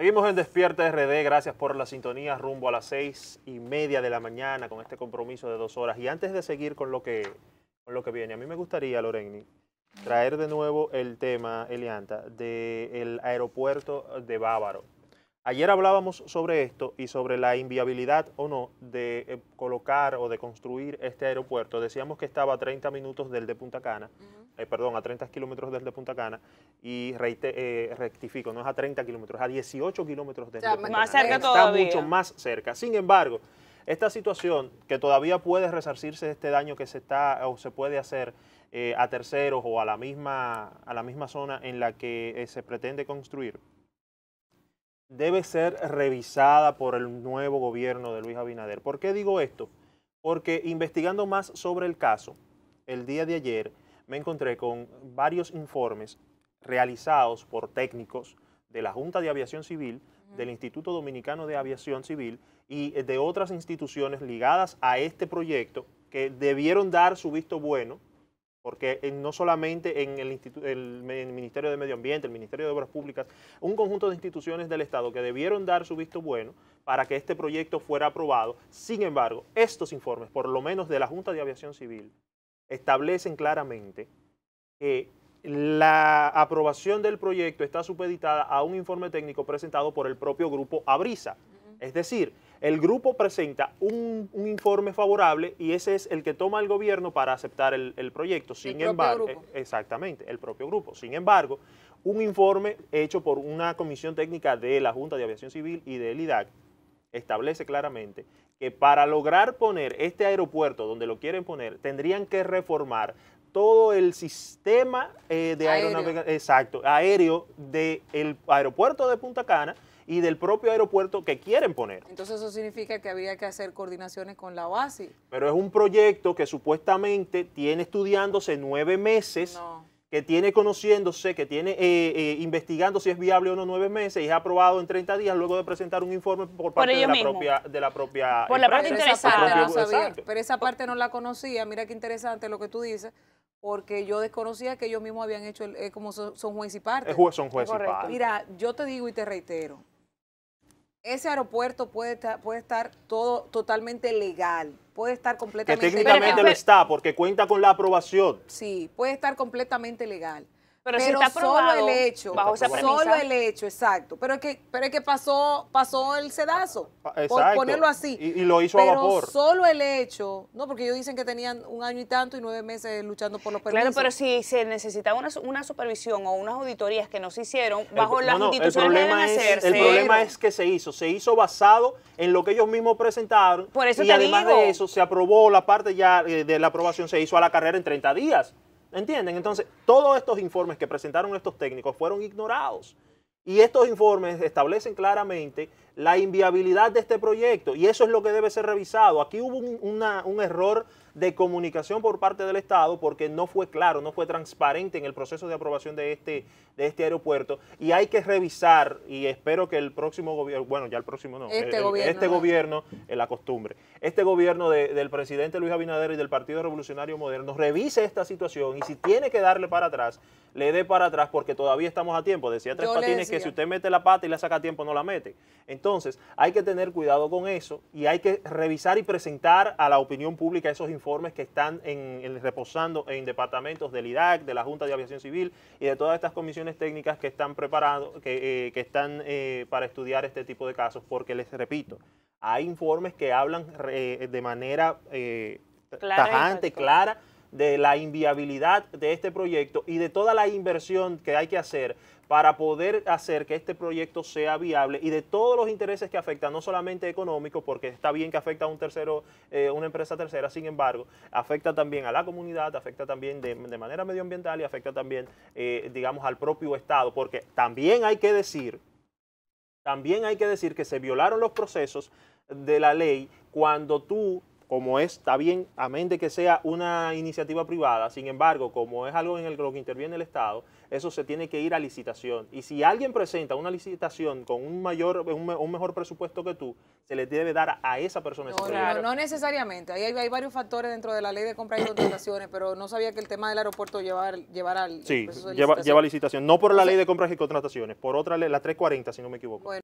Seguimos en Despierta RD, gracias por la sintonía rumbo a las seis y media de la mañana con este compromiso de dos horas. Y antes de seguir con lo que, con lo que viene, a mí me gustaría, Loreni, traer de nuevo el tema, Elianta, del aeropuerto de Bávaro. Ayer hablábamos sobre esto y sobre la inviabilidad o no de eh, colocar o de construir este aeropuerto. Decíamos que estaba a 30 minutos del de Punta Cana. Eh, perdón, a 30 kilómetros desde Punta Cana y eh, rectifico, no es a 30 kilómetros, a 18 kilómetros desde Punta más Cerca Está todavía. mucho más cerca. Sin embargo, esta situación que todavía puede resarcirse de este daño que se está o se puede hacer eh, a terceros o a la misma a la misma zona en la que se pretende construir debe ser revisada por el nuevo gobierno de Luis Abinader. ¿Por qué digo esto? Porque investigando más sobre el caso, el día de ayer me encontré con varios informes realizados por técnicos de la Junta de Aviación Civil, del Instituto Dominicano de Aviación Civil y de otras instituciones ligadas a este proyecto que debieron dar su visto bueno, porque no solamente en el, el, Ministerio de Medio Ambiente, el Ministerio de Obras Públicas, un conjunto de instituciones del Estado que debieron dar su visto bueno para que este proyecto fuera aprobado. Sin embargo, estos informes, por lo menos de la Junta de Aviación Civil, establecen claramente que la aprobación del proyecto está supeditada a un informe técnico presentado por el propio grupo Abrisa. Es decir, el grupo presenta un, informe favorable y ese es el que toma el gobierno para aceptar el, proyecto. Sin embargo, eh, exactamente, el propio grupo. Sin embargo, un informe hecho por una comisión técnica de la Junta de Aviación Civil y del IDAC establece claramente que para lograr poner este aeropuerto donde lo quieren poner, tendrían que reformar todo el sistema eh, de aeronavegación, exacto, aéreo del aeropuerto de Punta Cana y del propio aeropuerto que quieren poner. Entonces eso significa que había que hacer coordinaciones con la OASI. Pero es un proyecto que supuestamente tiene estudiándose nueve meses. No que tiene conociéndose, que tiene eh, eh, investigando si es viable o no nueve meses y es aprobado en 30 días luego de presentar un informe por parte de, la propia, de la propia Por la parte interesante. pero esa parte no la conocía. Mira qué interesante lo que tú dices porque yo desconocía que ellos mismos habían hecho, el, como son, juez y parte. son juez y parte. Mira, yo te digo y te reitero, ese aeropuerto puede estar, puede estar todo totalmente legal, puede estar completamente legal. Que técnicamente lo está, porque cuenta con la aprobación. Sí, puede estar completamente legal. Pero, si está solo el hecho, bajo esa solo el hecho, exacto. Pero es que, pero es que pasó, pasó el sedazo, por ponerlo así. Y, lo hizo a vapor. solo el hecho, no, porque ellos dicen que tenían un año y tanto y nueve meses luchando por los permisos. Claro, pero si se necesitaba una, una supervisión o unas auditorías que no se hicieron bajo las instituciones el problema es, El problema es que se hizo, se hizo basado en lo que ellos mismos presentaron. Por eso y además de eso, se aprobó la parte ya eh, de la aprobación, se hizo a la carrera en 30 días. ¿Entienden? Entonces, todos estos informes que presentaron estos técnicos fueron ignorados. Y estos informes establecen claramente la inviabilidad de este proyecto y eso es lo que debe ser revisado. Aquí hubo un, error de comunicación por parte del Estado porque no fue claro, no fue transparente en el proceso de aprobación de este, de este aeropuerto y hay que revisar y espero que el próximo gobierno, bueno ya el próximo no, este gobierno, este gobierno en la costumbre, este gobierno del presidente Luis Abinader y del Partido Revolucionario Moderno revise esta situación y si tiene que darle para atrás, le dé para atrás porque todavía estamos a tiempo. Decía Tres Patines que si usted mete la pata y la saca a tiempo, no la mete. Entonces, hay que tener cuidado con eso y hay que revisar y presentar a la opinión pública esos informes que están en, reposando en departamentos del IDAC, de la Junta de Aviación Civil y de todas estas comisiones técnicas que están preparando, que, eh, están eh, para estudiar este tipo de casos, porque les repito, hay informes que hablan eh, de manera tajante, clara, de la inviabilidad de este proyecto y de toda la inversión que hay que hacer para poder hacer que este proyecto sea viable y de todos los intereses que afectan, no solamente económicos, porque está bien que afecta a un tercero, eh, una empresa tercera, sin embargo, afecta también a la comunidad, afecta también de, manera medioambiental y afecta también, eh, digamos, al propio Estado, porque también hay que decir, también hay que decir que se violaron los procesos de la ley cuando tú como es, está bien, amén de que sea una iniciativa privada, sin embargo, como es algo en el, lo que interviene el Estado, eso se tiene que ir a licitación. Y si alguien presenta una licitación con un mayor, un, mejor presupuesto que tú, se le debe dar a, esa persona. No, no, no, necesariamente. Ahí hay, varios factores dentro de la ley de compra y contrataciones, pero no sabía que el tema del aeropuerto llevar, llevar al sí, lleva, lleva licitación. No por la ley de compras y contrataciones, por otra ley, la 340, si no me equivoco.